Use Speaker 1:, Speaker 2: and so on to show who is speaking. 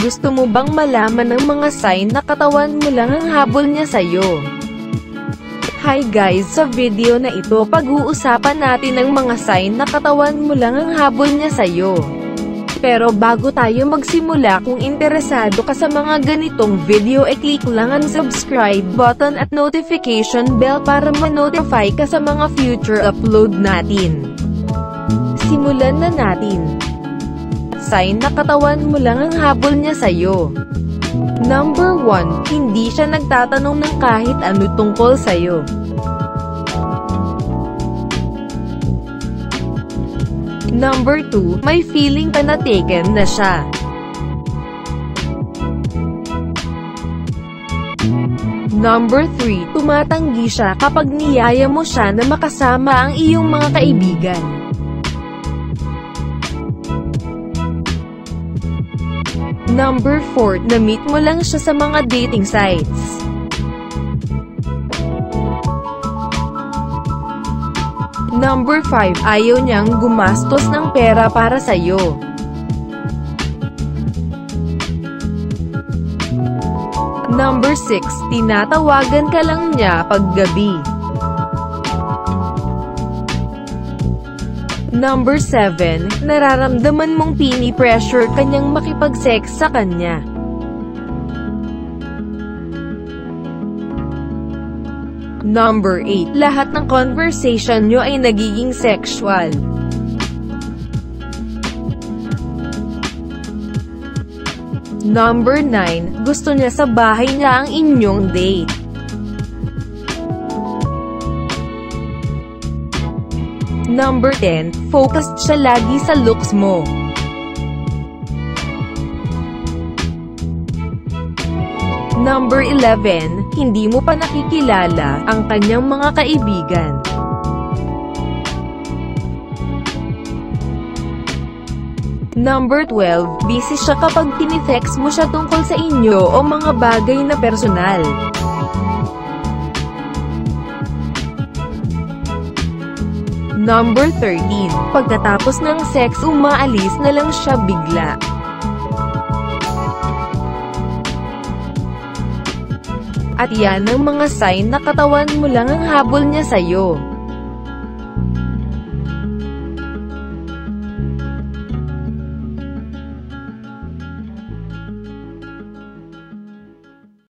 Speaker 1: Gusto mo bang malaman ng mga sign na katawan mo lang ang habol niya sa'yo? Hi guys, sa video na ito pag-uusapan natin ang mga sign na katawan mo lang ang habol niya sa'yo. Pero bago tayo magsimula kung interesado ka sa mga ganitong video e click lang ang subscribe button at notification bell para ma-notify ka sa mga future upload natin. Simulan na natin. Sign na katawan mo lang ang habol niya sa'yo. Number 1, hindi siya nagtatanong ng kahit ano tungkol sa'yo. Number 2, may feeling ka na taken na siya. Number 3, tumatanggi siya kapag niyaya mo siya na makasama ang iyong mga kaibigan. Number 4, na-meet mo lang siya sa mga dating sites. Number 5, ayaw niyang gumastos ng pera para sa'yo. Number 6, tinatawagan ka lang niya pag Number 7, nararamdaman mong pini-pressure kanyang makipag-sex sa kanya. Number 8, lahat ng conversation nyo ay nagiging sexual. Number 9, gusto niya sa bahay niya ang inyong date. Number 10, focused siya lagi sa looks mo. Number 11, hindi mo pa nakikilala ang kanyang mga kaibigan. Number 12, busy siya kapag tinitext mo siya tungkol sa inyo o mga bagay na personal. Number 13, pagkatapos ng sex umaalis na lang siya bigla. At yan ang mga sign na katawan mo lang ang habol niya sa'yo.